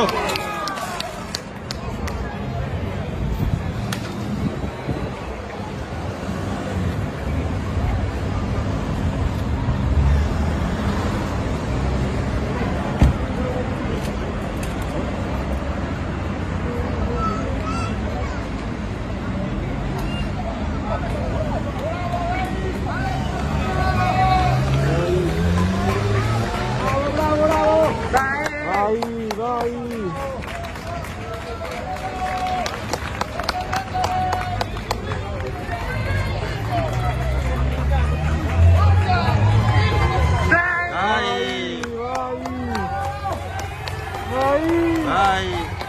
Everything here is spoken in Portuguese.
Oh. Vai! Aí!